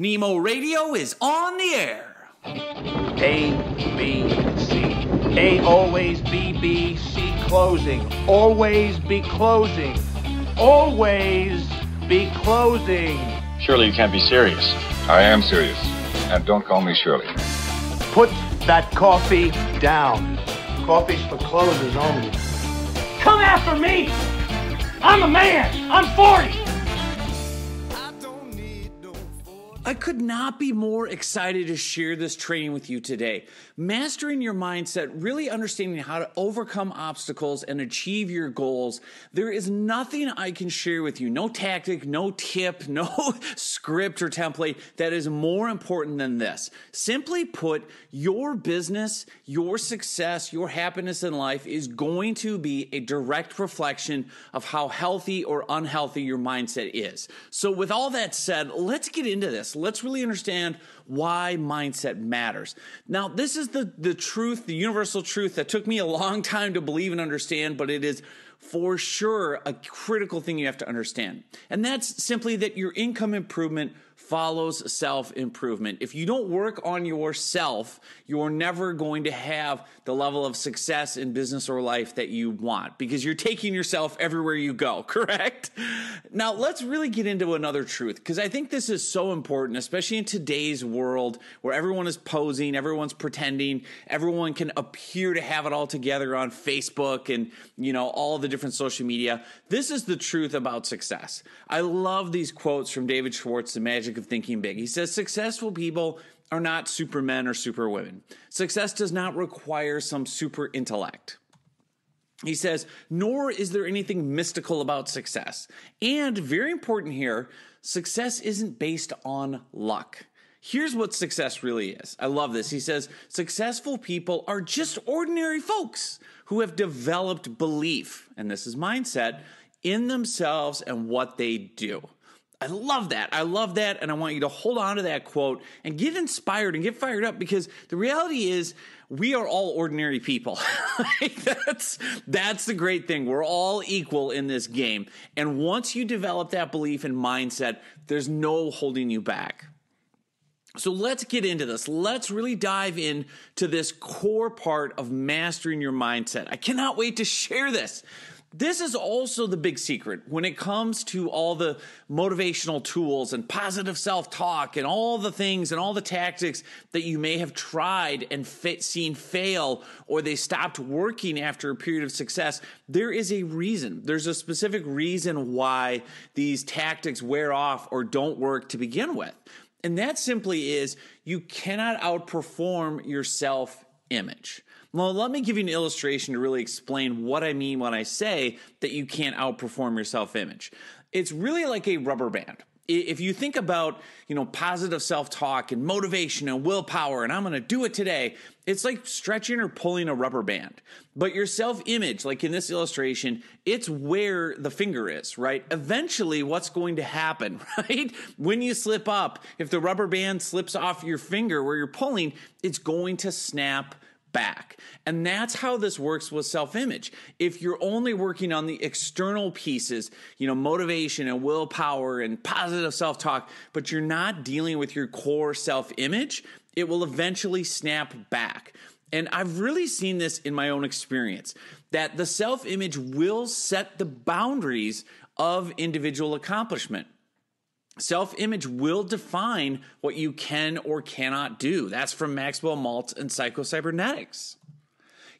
Nemo Radio is on the air. A, B, C. A always B, B, C closing. Always be closing. Always be closing. Surely you can't be serious. I am serious. And don't call me Shirley. Put that coffee down. Coffee's for closers only. Come after me! I'm a man! I'm 40! I could not be more excited to share this training with you today. Mastering your mindset, really understanding how to overcome obstacles and achieve your goals. There is nothing I can share with you, no tactic, no tip, no script or template that is more important than this. Simply put, your business, your success, your happiness in life is going to be a direct reflection of how healthy or unhealthy your mindset is. So, with all that said, let's get into this. Let's really understand why mindset matters. Now, this is the, the truth, the universal truth that took me a long time to believe and understand, but it is for sure a critical thing you have to understand. And that's simply that your income improvement follows self improvement. If you don't work on yourself, you're never going to have the level of success in business or life that you want because you're taking yourself everywhere you go, correct? Now, let's really get into another truth because I think this is so important, especially in today's world where everyone is posing, everyone's pretending, everyone can appear to have it all together on Facebook and, you know, all the different social media. This is the truth about success. I love these quotes from David Schwartz, The Magic of Thinking Big. He says, Successful people are not supermen or superwomen. Success does not require some super intellect. He says, nor is there anything mystical about success. And very important here, success isn't based on luck. Here's what success really is. I love this. He says, successful people are just ordinary folks who have developed belief, and this is mindset, in themselves and what they do. I love that. I love that. And I want you to hold on to that quote and get inspired and get fired up because the reality is we are all ordinary people. that's, that's the great thing. We're all equal in this game. And once you develop that belief and mindset, there's no holding you back. So let's get into this. Let's really dive in to this core part of mastering your mindset. I cannot wait to share this. This is also the big secret when it comes to all the motivational tools and positive self talk and all the things and all the tactics that you may have tried and seen fail or they stopped working after a period of success. There is a reason. There's a specific reason why these tactics wear off or don't work to begin with. And that simply is you cannot outperform your self image. Well, let me give you an illustration to really explain what I mean when I say that you can't outperform your self image. It's really like a rubber band. If you think about, you know, positive self-talk and motivation and willpower and I'm going to do it today, it's like stretching or pulling a rubber band. But your self-image, like in this illustration, it's where the finger is, right? Eventually what's going to happen, right? When you slip up, if the rubber band slips off your finger where you're pulling, it's going to snap back. And that's how this works with self image. If you're only working on the external pieces, you know, motivation and willpower and positive self talk, but you're not dealing with your core self image, it will eventually snap back. And I've really seen this in my own experience that the self image will set the boundaries of individual accomplishment. Self image will define what you can or cannot do. That's from Maxwell Maltz and Psychocybernetics.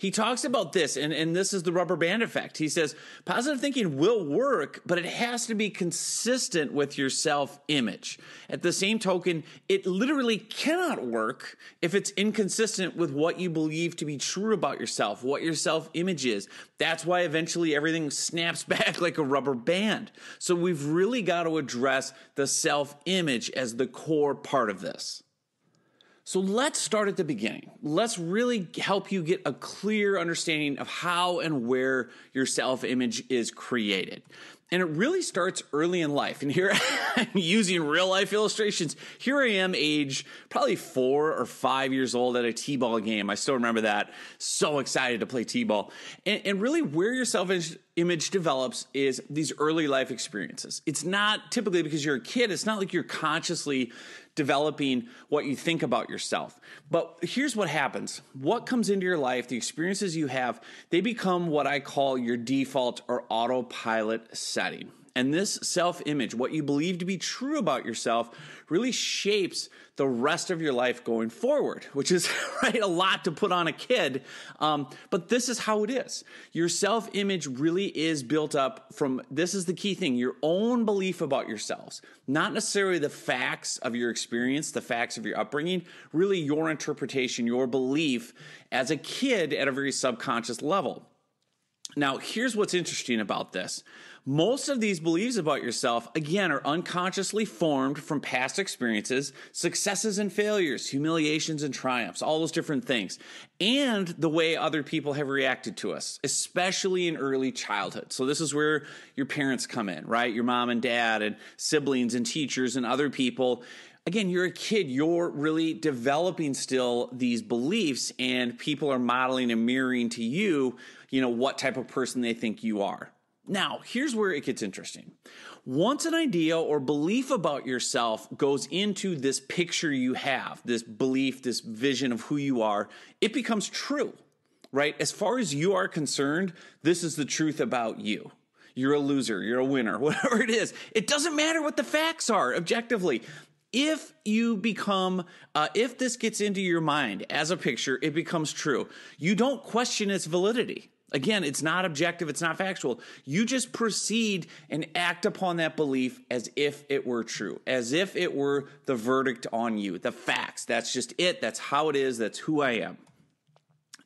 He talks about this, and, and this is the rubber band effect. He says positive thinking will work, but it has to be consistent with your self image. At the same token, it literally cannot work if it's inconsistent with what you believe to be true about yourself, what your self image is. That's why eventually everything snaps back like a rubber band. So we've really got to address the self image as the core part of this. So let's start at the beginning. Let's really help you get a clear understanding of how and where your self image is created. And it really starts early in life. And here I'm using real life illustrations. Here I am, age probably four or five years old at a T ball game. I still remember that. So excited to play T ball. And, and, really, where your self image develops is these early life experiences. It's not typically because you're a kid, it's not like you're consciously developing what you think about yourself. But here's what happens what comes into your life, the experiences you have, they become what I call your default or autopilot setting. And this self image, what you believe to be true about yourself, really shapes the rest of your life going forward, which is right a lot to put on a kid. Um, but this is how it is. Your self image really is built up from this is the key thing your own belief about yourselves, not necessarily the facts of your experience, the facts of your upbringing, really your interpretation, your belief as a kid at a very subconscious level. Now, here's what's interesting about this most of these beliefs about yourself, again, are unconsciously formed from past experiences, successes and failures, humiliations and triumphs, all those different things, and the way other people have reacted to us, especially in early childhood. So, this is where your parents come in, right? Your mom and dad, and siblings, and teachers, and other people again, you're a kid, you're really developing still these beliefs, and people are modeling and mirroring to you, you know, what type of person they think you are. Now, here's where it gets interesting. Once an idea or belief about yourself goes into this picture you have, this belief, this vision of who you are, it becomes true, right? As far as you are concerned, this is the truth about you. You're a loser, you're a winner, whatever it is. It doesn't matter what the facts are objectively. If you become, uh, if this gets into your mind as a picture, it becomes true. You don't question its validity Again, it's not objective, it's not factual. You just proceed and act upon that belief as if it were true, as if it were the verdict on you, the facts. That's just it. That's how it is. That's who I am.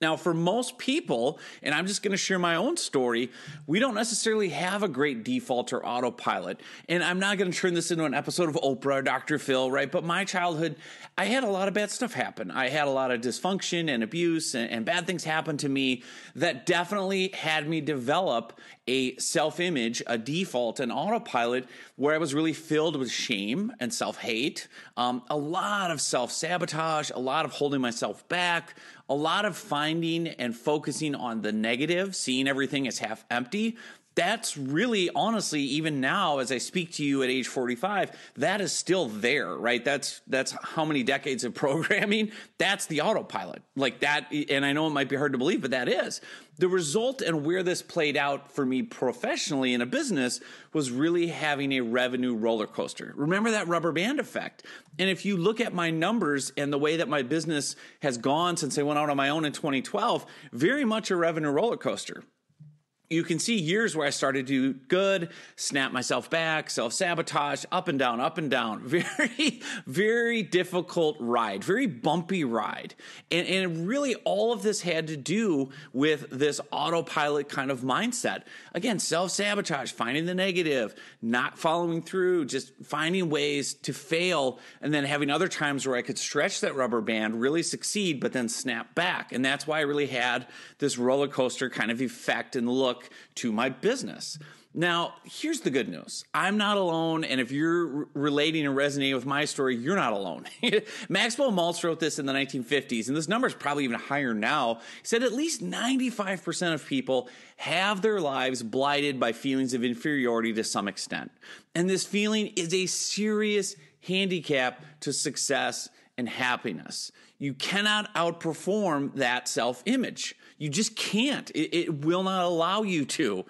Now, for most people, and I'm just going to share my own story, we don't necessarily have a great default or autopilot. And I'm not going to turn this into an episode of Oprah or Dr. Phil, right? But my childhood, I had a lot of bad stuff happen. I had a lot of dysfunction and abuse, and, and bad things happen to me that definitely had me develop a self image, a default, an autopilot where I was really filled with shame and self hate, um, a lot of self sabotage, a lot of holding myself back, a lot of finding and focusing on the negative, seeing everything as half empty, that's really honestly even now as i speak to you at age 45 that is still there right? That's that's how many decades of programming. That's the autopilot. Like that and i know it might be hard to believe but that is. The result and where this played out for me professionally in a business was really having a revenue roller coaster. Remember that rubber band effect? And if you look at my numbers and the way that my business has gone since i went out on my own in 2012 very much a revenue roller coaster you can see years where I started to do good, snap myself back, self sabotage, up and down, up and down. Very, very difficult ride, very bumpy ride. And, and really, all of this had to do with this autopilot kind of mindset. Again, self sabotage, finding the negative, not following through, just finding ways to fail, and then having other times where I could stretch that rubber band, really succeed, but then snap back. And that's why I really had this roller coaster kind of effect and look to my business. Now, here's the good news. I'm not alone, and if you're relating and resonating with my story, you're not alone. Maxwell Maltz wrote this in the 1950s, and this number is probably even higher now. He said at least 95% of people have their lives blighted by feelings of inferiority to some extent. And this feeling is a serious handicap to success and happiness. You cannot outperform that self image. You just can't. It, it, will not allow you to.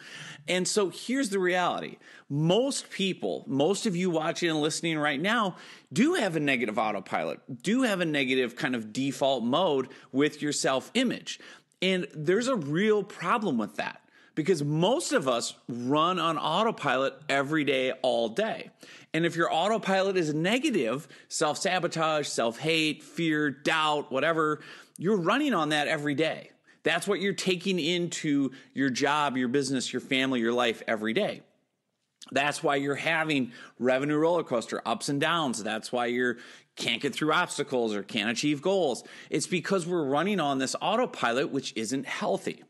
And so here's the reality. Most people, most of you watching and listening right now, do have a negative autopilot, do have a negative kind of default mode with your self image. And there's a real problem with that because most of us run on autopilot every day, all day. And if your autopilot is negative, self sabotage, self hate, fear, doubt, whatever, you're running on that every day. That's what you're taking into your job, your business, your family, your life every day. That's why you're having revenue roller coaster ups and downs. That's why you can't get through obstacles or can't achieve goals. It's because we're running on this autopilot, which isn't healthy.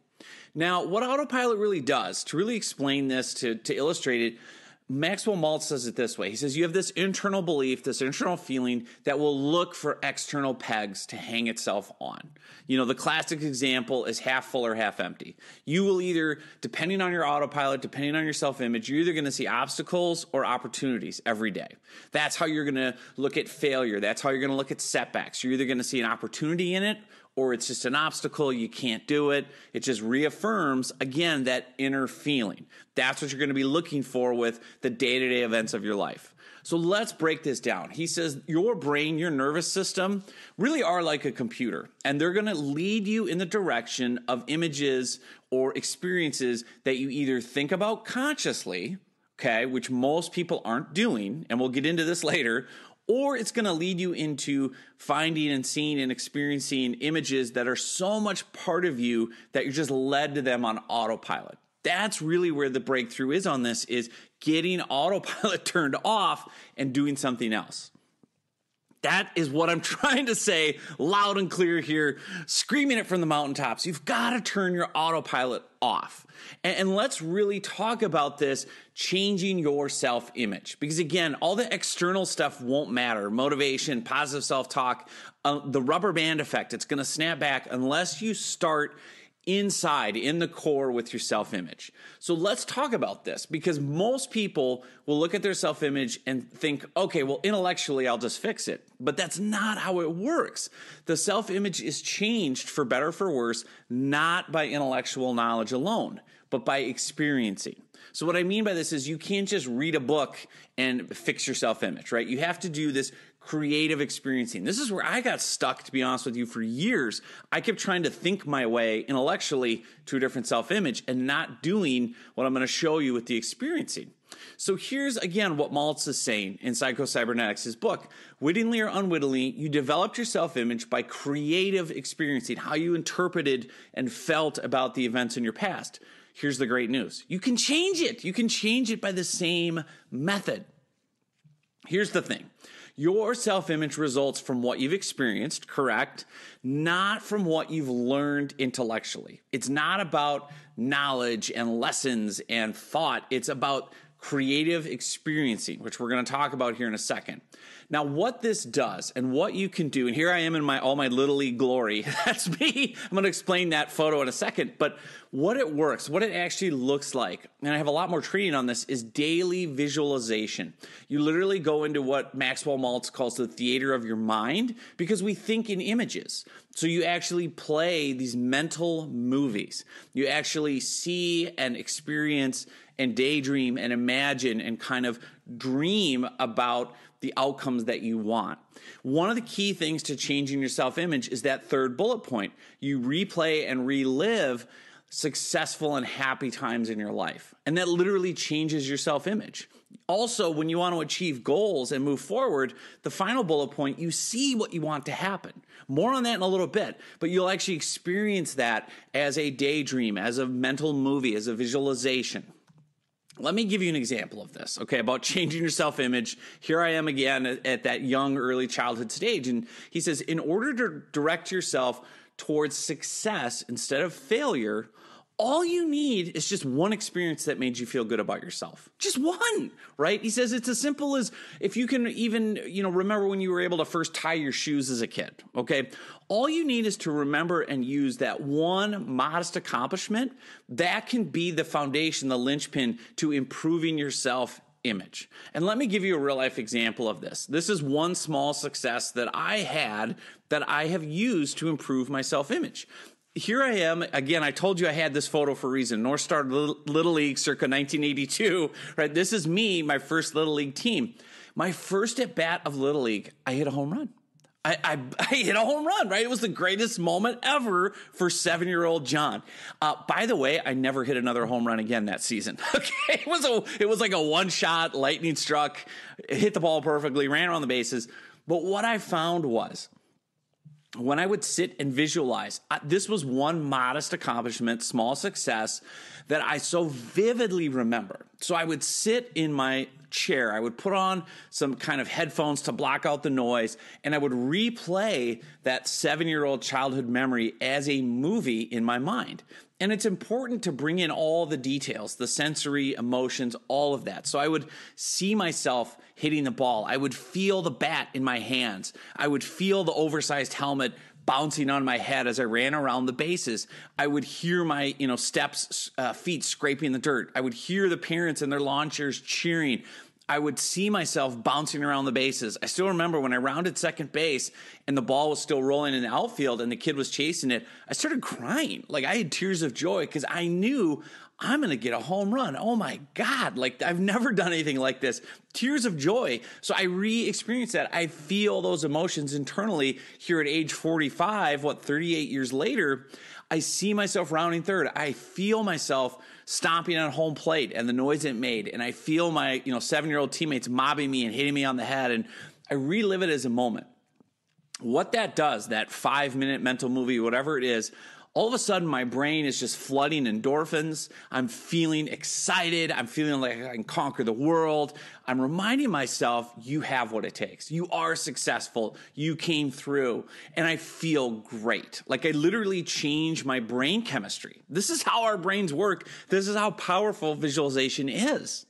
Now, what autopilot really does, to really explain this, to, to illustrate it, Maxwell Maltz says it this way. He says, You have this internal belief, this internal feeling that will look for external pegs to hang itself on. You know, the classic example is half full or half empty. You will either, depending on your autopilot, depending on your self image, you're either going to see obstacles or opportunities every day. That's how you're going to look at failure. That's how you're going to look at setbacks. You're either going to see an opportunity in it or it's just an obstacle, you can't do it. It just reaffirms, again, that inner feeling. That's what you're going to be looking for with the day to day events of your life. So let's break this down. He says your brain, your nervous system really are like a computer, and they're going to lead you in the direction of images or experiences that you either think about consciously, okay, which most people aren't doing, and we'll get into this later, or it's going to lead you into finding and seeing and experiencing images that are so much part of you that you're just led to them on autopilot. That's really where the breakthrough is on this is getting autopilot turned off and doing something else. That is what I'm trying to say loud and clear here, screaming it from the mountaintops. You've got to turn your autopilot off. And, and let's really talk about this changing your self image. Because again, all the external stuff won't matter motivation, positive self talk, uh, the rubber band effect, it's going to snap back unless you start inside in the core with your self image. So let's talk about this because most people will look at their self image and think, okay, well, intellectually, I'll just fix it. But that's not how it works. The self image is changed for better for worse, not by intellectual knowledge alone, but by experiencing. So, what I mean by this is you can't just read a book and fix your self image, right? You have to do this creative experiencing. This is where I got stuck, to be honest with you, for years. I kept trying to think my way intellectually to a different self image and not doing what I'm going to show you with the experiencing. So here's again what Maltz is saying in Psycho Cybernetics, his book. Wittingly or unwittingly, you developed your self image by creative experiencing, how you interpreted and felt about the events in your past. Here's the great news you can change it. You can change it by the same method. Here's the thing your self image results from what you've experienced, correct? Not from what you've learned intellectually. It's not about knowledge and lessons and thought. It's about creative experiencing, which we're going to talk about here in a second. Now, what this does and what you can do, and here I am in my all my little league glory. That's me. I'm going to explain that photo in a second. But what it works, what it actually looks like, and I have a lot more training on this, is daily visualization. You literally go into what Maxwell Maltz calls the theater of your mind because we think in images. So you actually play these mental movies. You actually see and experience and daydream and imagine and kind of dream about the outcomes that you want. One of the key things to changing your self image is that third bullet point. You replay and relive successful and happy times in your life. And that literally changes your self image. Also, when you want to achieve goals and move forward, the final bullet point, you see what you want to happen. More on that in a little bit, but you'll actually experience that as a daydream, as a mental movie, as a visualization. Let me give you an example of this, okay, about changing your self image. Here I am again at, at, that young, early childhood stage. And he says, in order to direct yourself towards success instead of failure, all you need is just one experience that made you feel good about yourself. Just one, right? He says it's as simple as if you can even, you know, remember when you were able to first tie your shoes as a kid, okay? All you need is to remember and use that one modest accomplishment. That can be the foundation, the linchpin to improving yourself image. And let me give you a real life example of this. This is one small success that I had that I have used to improve my self image here I am again. I told you I had this photo for a reason. North Star Little League, circa 1982. Right, this is me, my first Little League team. My first at bat of Little League, I hit a home run. I, I, I, hit a home run, right? It was the greatest moment ever for seven year old John. Uh, by the way, I never hit another home run again that season. Okay. It was a, it was like a one shot lightning struck, hit the ball perfectly, ran around the bases. But what I found was when I would sit and visualize, this was one modest accomplishment, small success that I so vividly remember. So I would sit in my chair. I would put on some kind of headphones to block out the noise, and I would replay that seven year old childhood memory as a movie in my mind. And it's important to bring in all the details, the sensory, emotions, all of that. So I would see myself hitting the ball. I would feel the bat in my hands. I would feel the oversized helmet bouncing on my head as I ran around the bases. I would hear my, you know, steps, uh, feet scraping the dirt. I would hear the parents and their lawn chairs cheering. I would see myself bouncing around the bases. I still remember when I rounded second base and the ball was still rolling in the outfield and the kid was chasing it. I started crying. Like I had tears of joy because I knew I'm going to get a home run. Oh my God. Like I've never done anything like this. Tears of joy. So I re experienced that. I feel those emotions internally here at age 45, what, 38 years later. I see myself rounding third. I feel myself stomping on home plate and the noise it made. And I feel my, you know, seven year old teammates mobbing me and hitting me on the head. And I relive it as a moment. What that does, that five minute mental movie, whatever it is, all of a sudden my brain is just flooding endorphins. I'm feeling excited. I'm feeling like I can conquer the world. I'm reminding myself you have what it takes. You are successful. You came through and I feel great. Like I literally change my brain chemistry. This is how our brains work. This is how powerful visualization is.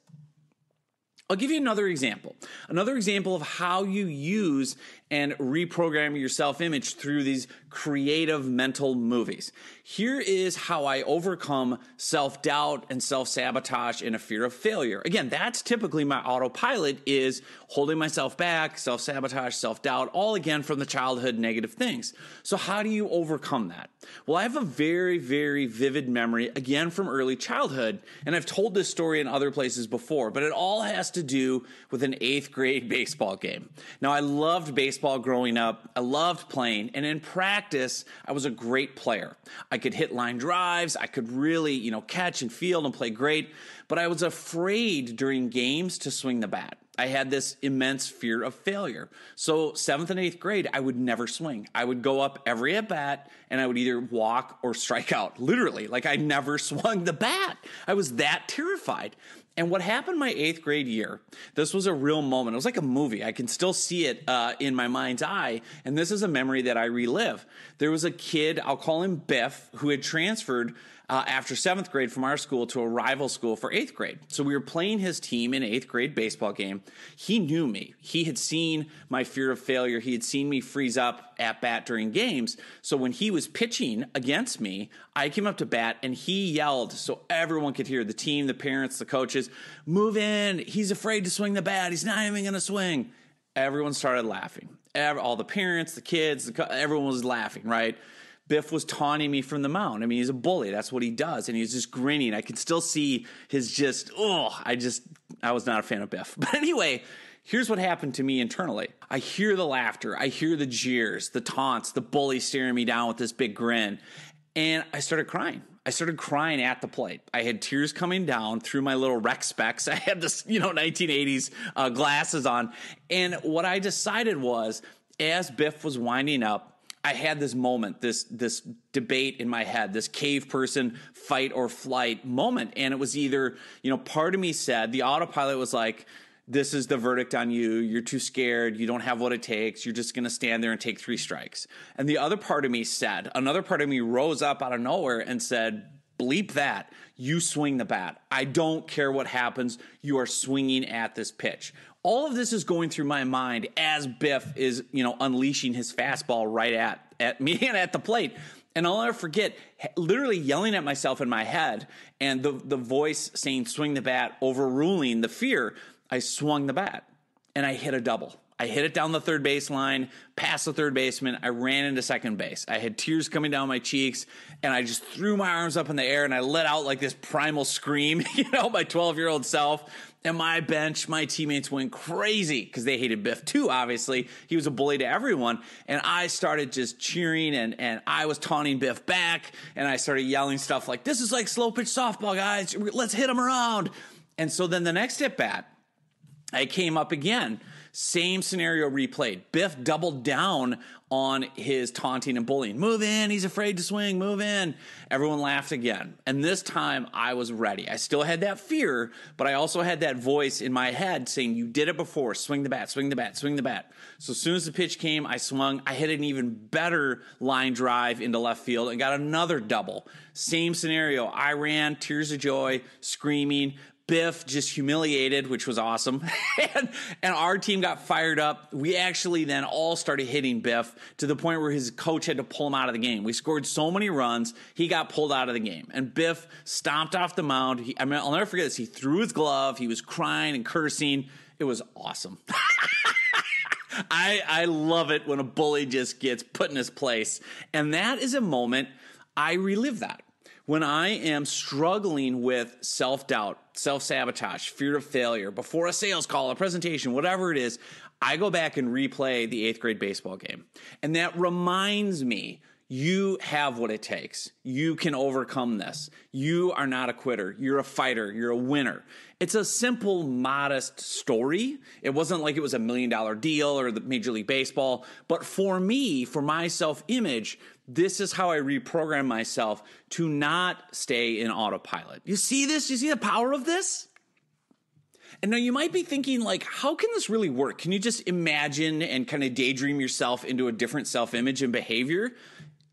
I'll give you another example. Another example of how you use and reprogram your self image through these creative mental movies. Here is how I overcome self doubt and self sabotage and a fear of failure. Again, that's typically my autopilot is holding myself back, self sabotage, self doubt, all again from the childhood negative things. So, how do you overcome that? Well, I have a very, very vivid memory, again from early childhood, and I've told this story in other places before, but it all has to do with an eighth grade baseball game. Now, I loved baseball growing up, I loved playing, and in practice, I was a great player. I could hit line drives, I could really, you know, catch and field and play great, but I was afraid during games to swing the bat. I had this immense fear of failure. So, seventh and eighth grade, I would never swing. I would go up every at bat and I would either walk or strike out. Literally, like I never swung the bat. I was that terrified. And what happened my eighth grade year, this was a real moment. It was like a movie. I can still see it uh, in my mind's eye. And this is a memory that I relive. There was a kid, I'll call him Biff, who had transferred uh, after seventh grade from our school to a rival school for eighth grade. So we were playing his team in eighth grade baseball game. He knew me. He had seen my fear of failure. He had seen me freeze up at bat during games. So when he was pitching against me, I came up to bat and he yelled so everyone could hear the team, the parents, the coaches, move in. He's afraid to swing the bat. He's not even going to swing. Everyone started laughing. All the parents, the kids, everyone was laughing, right? Biff was taunting me from the mound. I mean, he's a bully. That's what he does. And he's just grinning. I can still see his just, oh, I just, I was not a fan of Biff. But anyway, here's what happened to me internally. I hear the laughter. I hear the jeers, the taunts, the bully staring me down with this big grin. And I started crying. I started crying at the plate. I had tears coming down through my little rec specs. I had this, you know, 1980s uh, glasses on. And what I decided was, as Biff was winding up, I had this moment, this this debate in my head, this cave person fight or flight moment, and it was either you know part of me said the autopilot was like. This is the verdict on you. You're too scared. You don't have what it takes. You're just going to stand there and take three strikes. And the other part of me said, another part of me rose up out of nowhere and said, bleep that. You swing the bat. I don't care what happens. You are swinging at this pitch all of this is going through my mind as Biff is, you know, unleashing his fastball right at at me and at the plate. And I'll never forget literally yelling at myself in my head and the the voice saying swing the bat overruling the fear. I swung the bat and I hit a double. I hit it down the third baseline, past the third baseman. I ran into second base. I had tears coming down my cheeks, and I just threw my arms up in the air and I let out like this primal scream, you know, my 12 year old self. And my bench, my teammates went crazy because they hated Biff too, obviously. He was a bully to everyone. And I started just cheering and, and I was taunting Biff back. And I started yelling stuff like, this is like slow pitch softball, guys. Let's hit him around. And so then the next at bat, I came up again Same scenario replayed. Biff doubled down on his taunting and bullying. Move in, he's afraid to swing, move in. Everyone laughed again. And this time I was ready. I still had that fear, but I also had that voice in my head saying, You did it before, swing the bat, swing the bat, swing the bat. So as soon as the pitch came, I swung. I hit an even better line drive into left field and got another double. Same scenario. I ran, tears of joy, screaming. Biff just humiliated, which was awesome. and, and our team got fired up. We actually then all started hitting Biff to the point where his coach had to pull him out of the game. We scored so many runs, he got pulled out of the game. And Biff stomped off the mound. He, I mean, I'll never forget this. He threw his glove, he was crying and cursing. It was awesome. I, I love it when a bully just gets put in his place. And that is a moment I relive that when I am struggling with self doubt, self sabotage, fear of failure, before a sales call, a presentation, whatever it is, I go back and replay the eighth grade baseball game. And that reminds me you have what it takes. You can overcome this. You are not a quitter. You're a fighter. You're a winner. It's a simple, modest story. It wasn't like it was a million dollar deal or the Major League Baseball. But for me, for my self image, this is how I reprogram myself to not stay in autopilot. You see this? You see the power of this? And now you might be thinking, like, how can this really work? Can you just imagine and kind of daydream yourself into a different self image and behavior?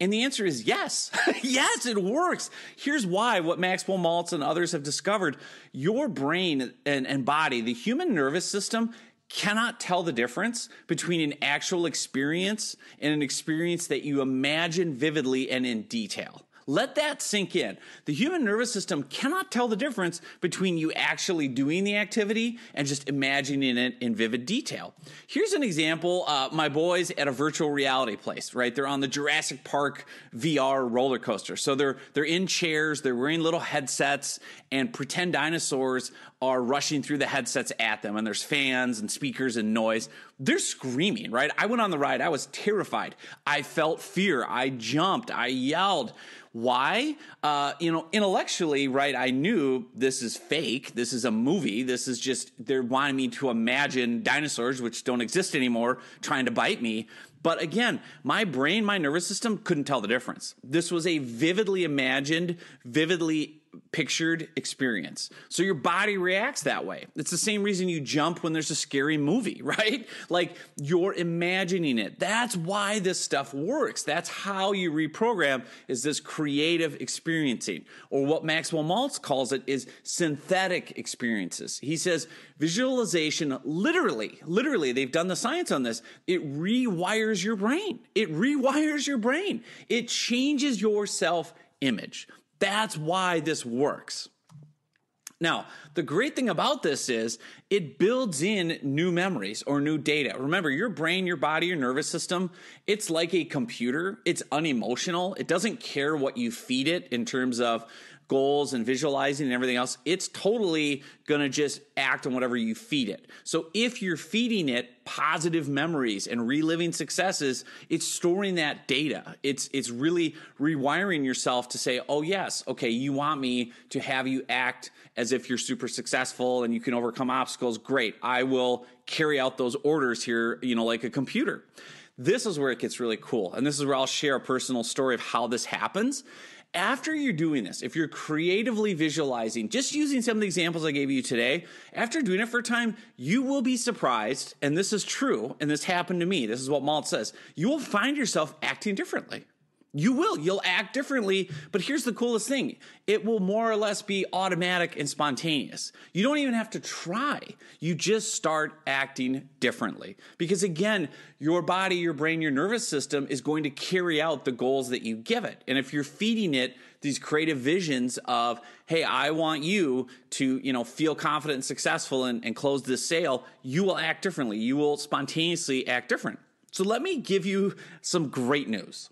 And the answer is yes. yes, it works. Here's why what Maxwell Maltz and others have discovered your brain and, and body, the human nervous system, cannot tell the difference between an actual experience and an experience that you imagine vividly and in detail. Let that sink in. The human nervous system cannot tell the difference between you actually doing the activity and just imagining it in vivid detail. Here's an example. Uh, my boys at a virtual reality place, right? They're on the Jurassic Park VR roller coaster. So they're, they're in chairs, they're wearing little headsets, and pretend dinosaurs are rushing through the headsets at them, and there's fans and speakers and noise. They're screaming, right? I went on the ride, I was terrified. I felt fear. I jumped, I yelled. Why? Uh, you know, intellectually, right? I knew this is fake. This is a movie. This is just, they're wanting me to imagine dinosaurs, which don't exist anymore, trying to bite me. But again, my brain, my nervous system couldn't tell the difference. This was a vividly imagined, vividly pictured experience. So your body reacts that way. It's the same reason you jump when there's a scary movie, right? Like you're imagining it. That's why this stuff works. That's how you reprogram is this creative experiencing or what Maxwell Maltz calls it is synthetic experiences. He says visualization literally, literally they've done the science on this. It rewires your brain. It rewires your brain. It changes your self image. That's why this works. Now, the great thing about this is it builds in new memories or new data. Remember, your brain, your body, your nervous system, it's like a computer. It's unemotional. It doesn't care what you feed it in terms of goals and visualizing and everything else, it's totally going to just act on whatever you feed it. So if you're feeding it positive memories and reliving successes, it's storing that data. It's it's really rewiring yourself to say, "Oh yes, okay, you want me to have you act as if you're super successful and you can overcome obstacles. Great. I will carry out those orders here, you know, like a computer." This is where it gets really cool. And this is where I'll share a personal story of how this happens after you're doing this, if you're creatively visualizing, just using some of the examples I gave you today, after doing it for a time, you will be surprised, and this is true, and this happened to me. This is what Maltz says. You will find yourself acting differently. You will. You'll act differently. But here's the coolest thing it will more or less be automatic and spontaneous. You don't even have to try. You just start acting differently. Because again, your body, your brain, your nervous system is going to carry out the goals that you give it. And if you're feeding it these creative visions of, hey, I want you to, you know, feel confident and successful and, and close this sale, you will act differently. You will spontaneously act different. So let me give you some great news.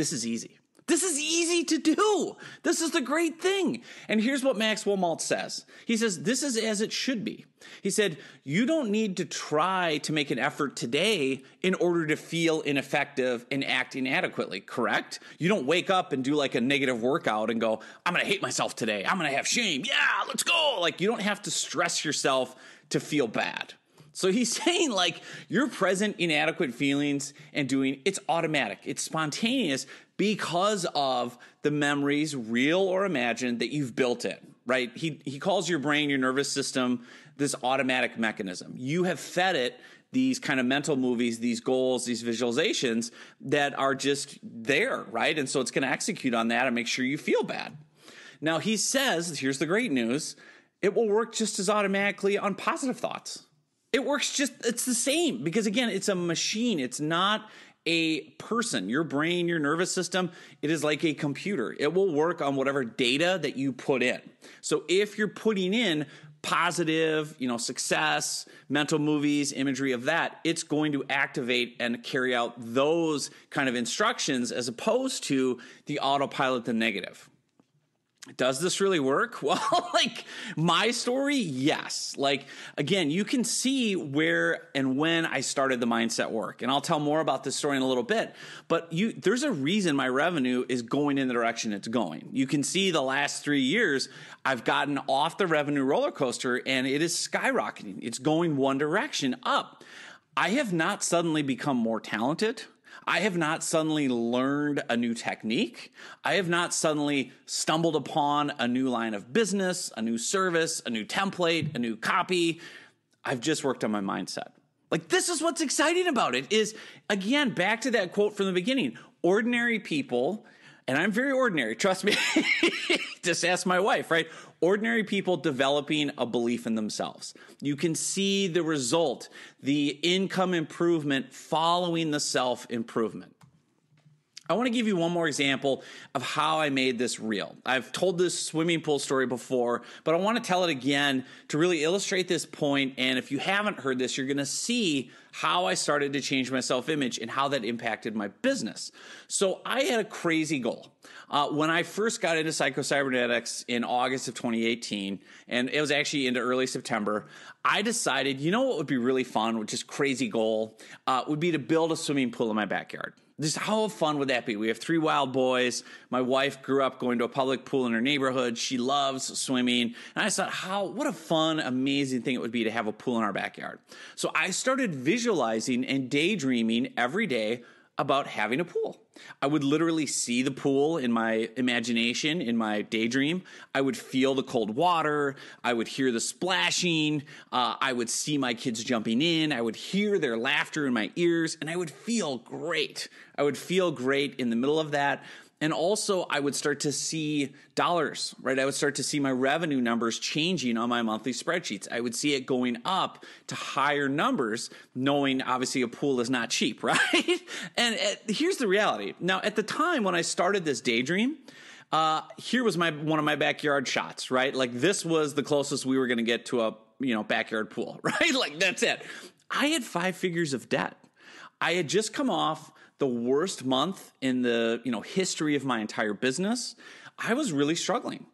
This is easy. This is easy to do. This is the great thing. And here's what Max Maltz says. He says, This is as it should be. He said, You don't need to try to make an effort today in order to feel ineffective and act inadequately, correct? You don't wake up and do like a negative workout and go, I'm going to hate myself today. I'm going to have shame. Yeah, let's go. Like, you don't have to stress yourself to feel bad. So he's saying like your present inadequate feelings and doing it's automatic, it's spontaneous because of the memories, real or imagined, that you've built in. Right? He he calls your brain, your nervous system, this automatic mechanism. You have fed it these kind of mental movies, these goals, these visualizations that are just there, right? And so it's going to execute on that and make sure you feel bad. Now he says, here's the great news, it will work just as automatically on positive thoughts. It works just, it's the same because again, it's a machine. It's not a person. Your brain, your nervous system, it is like a computer. It will work on whatever data that you put in. So if you're putting in positive, you know, success, mental movies, imagery of that, it's going to activate and carry out those kind of instructions as opposed to the autopilot, the negative does this really work? Well, like my story, yes. Like again, you can see where and when I started the mindset work, and I'll tell more about this story in a little bit. But you, there's a reason my revenue is going in the direction it's going. You can see the last three years, I've gotten off the revenue roller coaster, and it is skyrocketing. It's going one direction up. I have not suddenly become more talented. I have not suddenly learned a new technique. I have not suddenly stumbled upon a new line of business, a new service, a new template, a new copy. I've just worked on my mindset. Like this is what's exciting about it is again back to that quote from the beginning. Ordinary people and I'm very ordinary, trust me. Just ask my wife, right? Ordinary people developing a belief in themselves. You can see the result, the income improvement following the self improvement. I want to give you one more example of how I made this real. I've told this swimming pool story before, but I want to tell it again to really illustrate this point. And if you haven't heard this, you're going to see how I started to change my self image and how that impacted my business. So I had a crazy goal. Uh, when I first got into psychocybernetics in August of 2018, and it was actually into early September, I decided, you know what would be really fun, which is crazy goal, uh, would be to build a swimming pool in my backyard. Just how fun would that be? We have three wild boys. My wife grew up going to a public pool in her neighborhood. She loves swimming. And I thought, how, what a fun, amazing thing it would be to have a pool in our backyard. So I started visualizing and daydreaming every day about having a pool. I would literally see the pool in my imagination, in my daydream. I would feel the cold water. I would hear the splashing. Uh, I would see my kids jumping in. I would hear their laughter in my ears, and I would feel great. I would feel great in the middle of that. And also, I would start to see dollars, right? I would start to see my revenue numbers changing on my monthly spreadsheets. I would see it going up to higher numbers, knowing obviously a pool is not cheap, right? and uh, here's the reality. Now, at the time when I started this daydream, uh, here was my one of my backyard shots, right? Like this was the closest we were going to get to a you know backyard pool, right? Like that's it. I had five figures of debt. I had just come off the worst month in the you know history of my entire business, I was really struggling.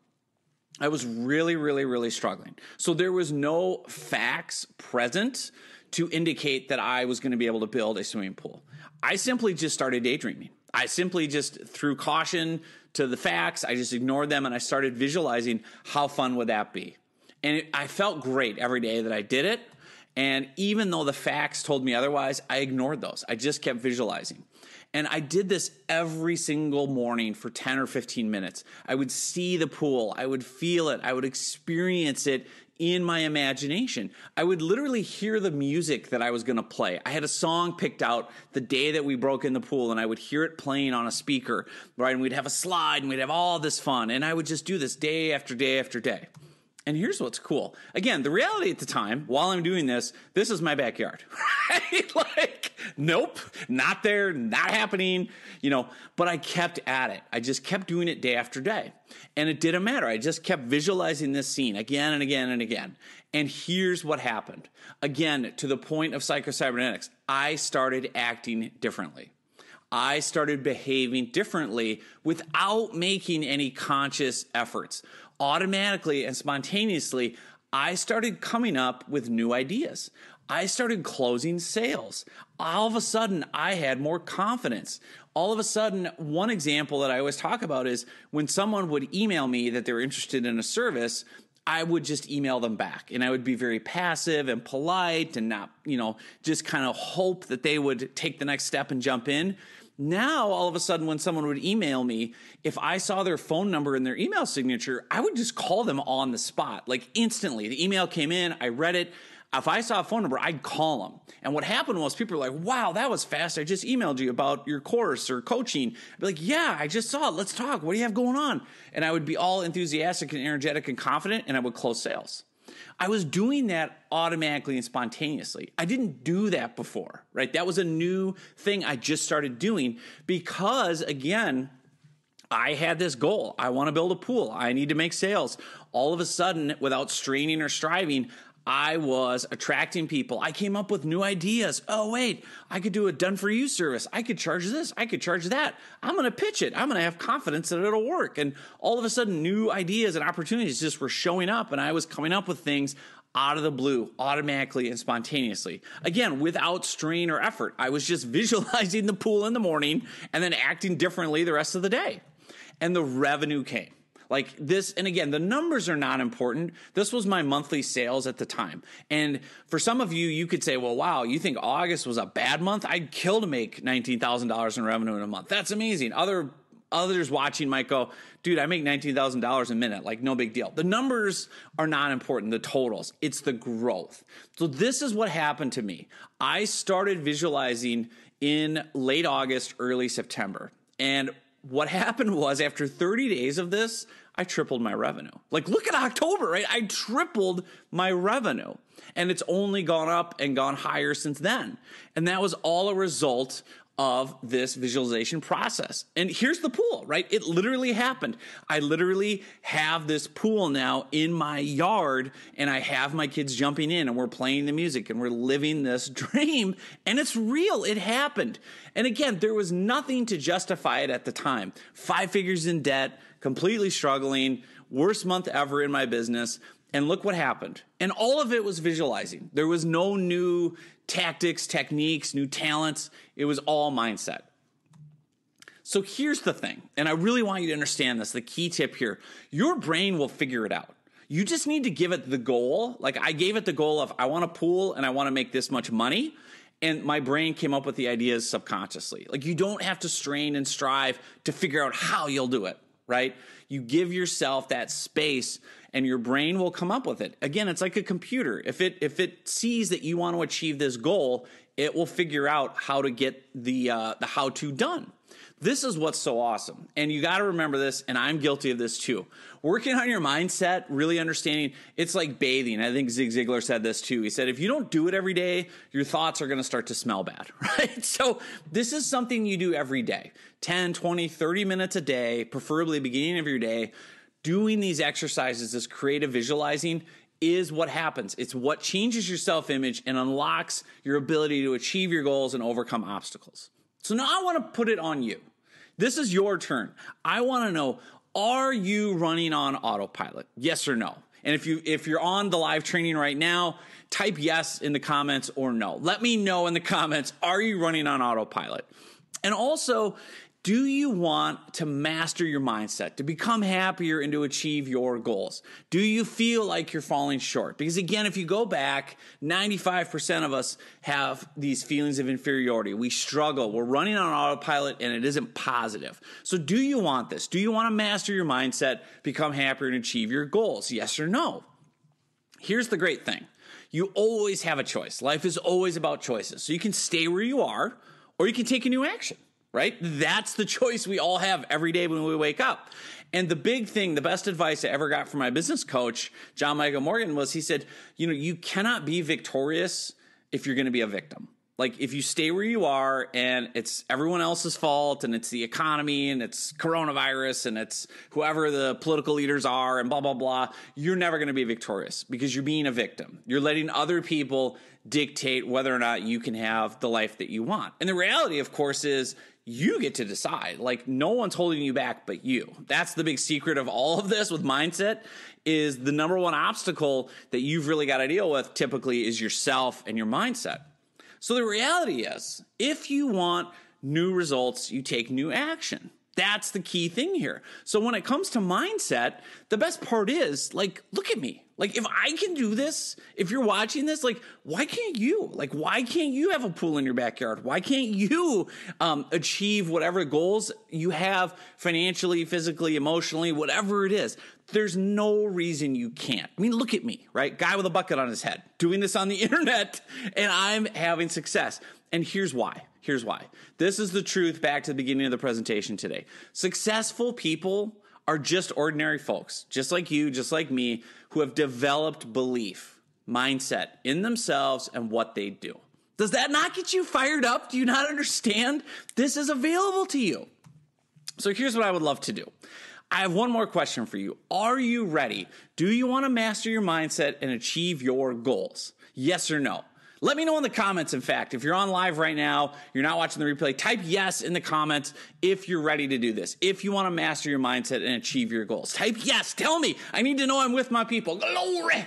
I was really, really, really struggling. So there was no facts present to indicate that I was going to be able to build a swimming pool. I simply just started daydreaming. I simply just threw caution to the facts. I just ignored them and I started visualizing how fun would that be. And it, I felt great every day that I did it. And even though the facts told me otherwise, I ignored those. I just kept visualizing. And I did this every single morning for 10 or 15 minutes. I would see the pool, I would feel it, I would experience it in my imagination. I would literally hear the music that I was going to play. I had a song picked out the day that we broke in the pool, and I would hear it playing on a speaker, right? And we'd have a slide and we'd have all this fun. And I would just do this day after day after day. And here's what's cool. Again, the reality at the time, while I'm doing this, this is my backyard. Right? like, nope, not there, not happening, you know, but I kept at it. I just kept doing it day after day. And it didn't matter. I just kept visualizing this scene again and again and again. And here's what happened. Again, to the point of psychocybernetics, I started acting differently. I started behaving differently without making any conscious efforts automatically and spontaneously, I started coming up with new ideas. I started closing sales. All of a sudden, I had more confidence. All of a sudden, one example that I always talk about is when someone would email me that they're interested in a service, I would just email them back and I would be very passive and polite and not, you know, just kind of hope that they would take the next step and jump in. Now, all of a sudden, when someone would email me, if I saw their phone number in their email signature, I would just call them on the spot, like instantly. The email came in, I read it. If I saw a phone number, I'd call them. And what happened was people were like, wow, that was fast. I just emailed you about your course or coaching. I'd be like, yeah, I just saw it. Let's talk. What do you have going on? And I would be all enthusiastic and energetic and confident, and I would close sales. I was doing that automatically and spontaneously. I didn't do that before, right? That was a new thing I just started doing because, again, I had this goal. I want to build a pool. I need to make sales. All of a sudden, without straining or striving, I was attracting people. I came up with new ideas. Oh, wait, I could do a done for you service. I could charge this. I could charge that. I'm going to pitch it. I'm going to have confidence that it'll work. And all of a sudden, new ideas and opportunities just were showing up. And I was coming up with things out of the blue, automatically and spontaneously. Again, without strain or effort. I was just visualizing the pool in the morning and then acting differently the rest of the day. And the revenue came. Like this, and again, the numbers are not important. This was my monthly sales at the time. And for some of you, you could say, well, wow, you think August was a bad month? I'd kill to make $19,000 in revenue in a month. That's amazing. Other others watching might go, dude, I make $19,000 a minute. Like, no big deal. The numbers are not important, the totals. It's the growth. So, this is what happened to me. I started visualizing in late August, early September. And what happened was after 30 days of this, I tripled my revenue. Like, look at October, right? I tripled my revenue. And it's only gone up and gone higher since then. And that was all a result of this visualization process. And here's the pool, right? It literally happened. I literally have this pool now in my yard and I have my kids jumping in and we're playing the music and we're living this dream and it's real. It happened. And again, there was nothing to justify it at the time. Five figures in debt, completely struggling, worst month ever in my business. And look what happened. And all of it was visualizing. There was no new tactics, techniques, new talents. It was all mindset. So here's the thing, and I really want you to understand this the key tip here your brain will figure it out. You just need to give it the goal. Like I gave it the goal of I want a pool and I want to make this much money. And my brain came up with the ideas subconsciously. Like you don't have to strain and strive to figure out how you'll do it, right? You give yourself that space and your brain will come up with it. Again, it's like a computer. If it if it sees that you want to achieve this goal, it will figure out how to get the uh, the how to done. This is what's so awesome. And you got to remember this, and I'm guilty of this too. Working on your mindset, really understanding it's like bathing. I think Zig Ziglar said this too. He said, if you don't do it every day, your thoughts are going to start to smell bad, right? So this is something you do every day 10, 20, 30 minutes a day, preferably beginning of your day doing these exercises, this creative visualizing, is what happens. It's what changes your self image and unlocks your ability to achieve your goals and overcome obstacles. So now I want to put it on you. This is your turn. I want to know are you running on autopilot? Yes or no? And if you if you're on the live training right now, type yes in the comments or no. Let me know in the comments are you running on autopilot? And also, do you want to master your mindset, to become happier and to achieve your goals? Do you feel like you're falling short? Because again, if you go back, 95% of us have these feelings of inferiority. We struggle. We're running on autopilot and it isn't positive. So do you want this? Do you want to master your mindset, become happier and achieve your goals? Yes or no? Here's the great thing. You always have a choice. Life is always about choices. So you can stay where you are or you can take a new action right? That's the choice we all have every day when we wake up. And the big thing, the best advice I ever got from my business coach, John Michael Morgan, was he said, you know, you cannot be victorious if you're going to be a victim. Like if you stay where you are and it's everyone else's fault and it's the economy and it's coronavirus and it's whoever the political leaders are and blah blah blah, you're never going to be victorious because you're being a victim. You're letting other people dictate whether or not you can have the life that you want. And the reality of course is you get to decide. Like no one's holding you back but you. That's the big secret of all of this with mindset is the number one obstacle that you've really got to deal with typically is yourself and your mindset. So the reality is, if you want new results, you take new action. That's the key thing here. So when it comes to mindset, the best part is like, look at me. Like, if I can do this, if you're watching this, like, why can't you? Like, why can't you have a pool in your backyard? Why can't you um, achieve whatever goals you have financially, physically, emotionally, whatever it is? There's no reason you can't. I mean, look at me, right? Guy with a bucket on his head, doing this on the internet, and I'm having success. And here's why. Here's why. This is the truth back to the beginning of the presentation today. Successful people are just ordinary folks, just like you, just like me, who have developed belief, mindset in themselves and what they do. Does that not get you fired up? Do you not understand? This is available to you. So here's what I would love to do. I have one more question for you. Are you ready? Do you want to master your mindset and achieve your goals? Yes or no? Let me know in the comments, in fact. If you're on live right now, you're not watching the replay, type yes in the comments if you're ready to do this. If you want to master your mindset and achieve your goals, type yes. Tell me. I need to know I'm with my people. Glory.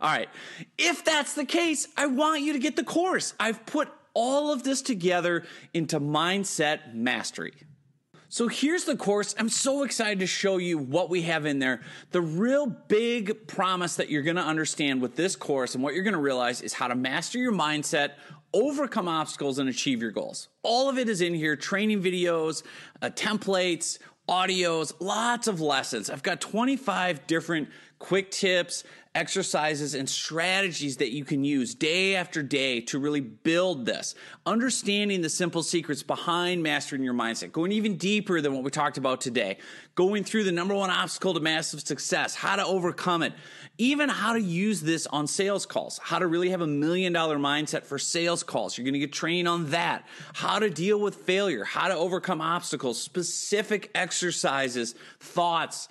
All right. If that's the case, I want you to get the course. I've put all of this together into Mindset Mastery. So here's the course. I'm so excited to show you what we have in there. The real big promise that you're going to understand with this course and what you're going to realize is how to master your mindset, overcome obstacles, and achieve your goals. All of it is in here training videos, uh, templates, audios, lots of lessons. I've got 25 different quick tips, exercises, and strategies that you can use day after day to really build this. Understanding the simple secrets behind mastering your mindset, going even deeper than what we talked about today, going through the number one obstacle to massive success, how to overcome it, even how to use this on sales calls, how to really have a million dollar mindset for sales calls. You're going to get training on that, how to deal with failure, how to overcome obstacles, specific exercises, thoughts,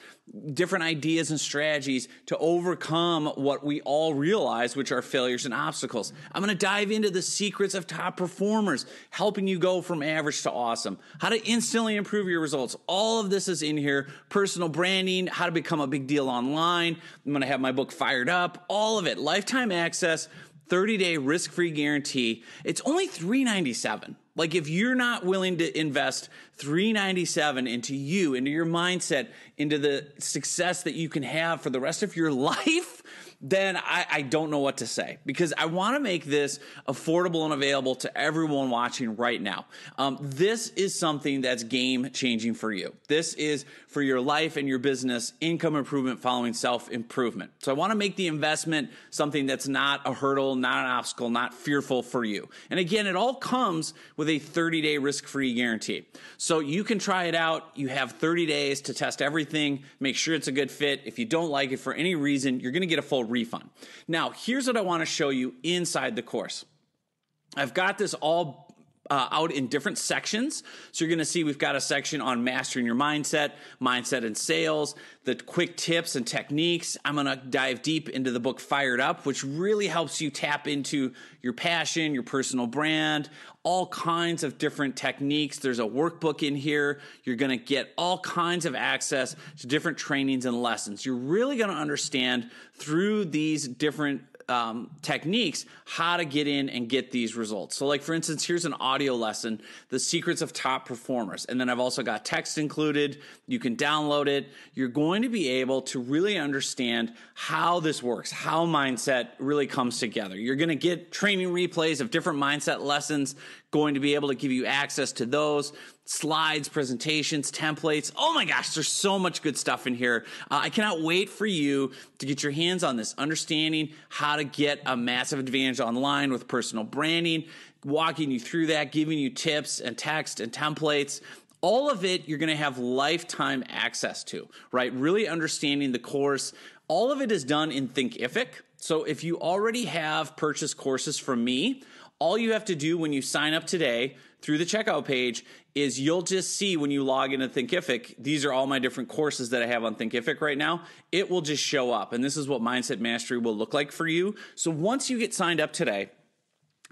different ideas and strategies to overcome what we all realize, which are failures and obstacles. I'm going to dive into the secrets of top performers, helping you go from average to awesome, how to instantly improve your results. All of this is in here. Personal branding, how to become a big deal online. I'm going to have my book fired up, all of it. Lifetime access, 30 day risk free guarantee. It's only 397. Like if you're not willing to invest 397 into you, into your mindset, into the success that you can have for the rest of your life, then I, I don't know what to say because I want to make this affordable and available to everyone watching right now. Um, this is something that's game changing for you. This is for your life and your business, income improvement following self improvement. So I want to make the investment something that's not a hurdle, not an obstacle, not fearful for you. And again, it all comes with a 30 day risk free guarantee. So you can try it out. You have 30 days to test everything, make sure it's a good fit. If you don't like it for any reason, you're going to get a full refund. Now, here's what I want to show you inside the course. I've got this all uh, out in different sections. So you're going to see we've got a section on mastering your mindset, mindset and sales, the quick tips and techniques. I'm going to dive deep into the book Fired Up, which really helps you tap into your passion, your personal brand, all kinds of different techniques. There's a workbook in here. You're going to get all kinds of access to different trainings and lessons. You're really going to understand through these different um, techniques how to get in and get these results. So, like for instance, here's an audio lesson: the secrets of top performers, and then I've also got text included. You can download it. You're going to be able to really understand how this works, how mindset really comes together. You're going to get training replays of different mindset lessons. Going to be able to give you access to those slides, presentations, templates. Oh my gosh, there's so much good stuff in here. Uh, I cannot wait for you to get your hands on this, understanding how to get a massive advantage online with personal branding, walking you through that, giving you tips and text and templates. All of it you're going to have lifetime access to, right? Really understanding the course. All of it is done in Thinkific. So if you already have purchased courses from me, all you have to do when you sign up today through the checkout page is you'll just see when you log into Thinkific, these are all my different courses that I have on Thinkific right now. It will just show up. And this is what Mindset Mastery will look like for you. So once you get signed up today,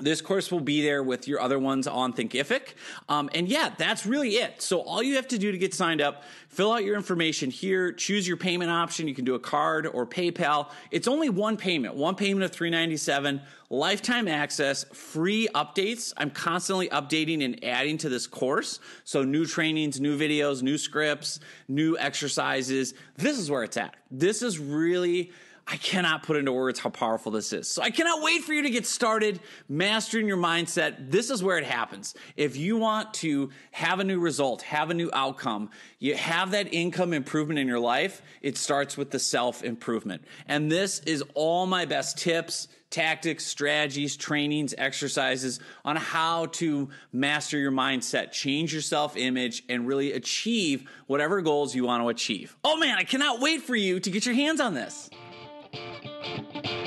This course will be there with your other ones on Thinkific. Um, and yeah, that's really it. So all you have to do to get signed up, fill out your information here, choose your payment option. You can do a card or PayPal. It's only one payment, one payment of 397, lifetime access, free updates. I'm constantly updating and adding to this course. So new trainings, new videos, new scripts, new exercises. This is where it's at. This is really I cannot put into words how powerful this is. So I cannot wait for you to get started mastering your mindset. This is where it happens. If you want to have a new result, have a new outcome, you have that income improvement in your life, it starts with the self improvement. And this is all my best tips, tactics, strategies, trainings, exercises on how to master your mindset, change your self image, and really achieve whatever goals you want to achieve. Oh man, I cannot wait for you to get your hands on this thank you